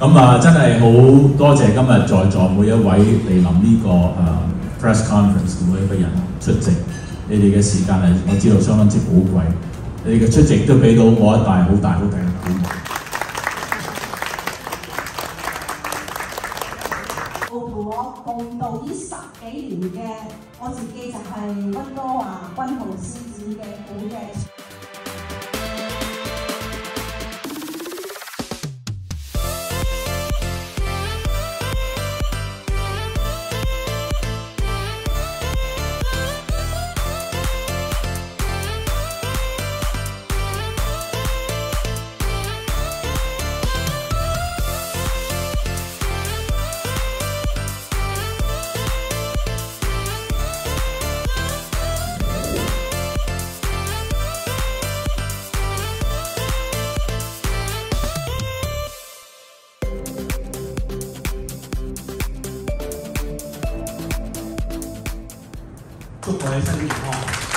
咁啊，真係好多謝今日在座每一位嚟臨呢個誒 press conference 每一個人出席，你哋嘅時間係我知道相當之寶貴，你哋嘅出席都俾到我一大好大好大嘅鼓舞。我共度呢十幾年嘅，我自己就係温哥華君豪獅子嘅好嘅。祝各位身體健康。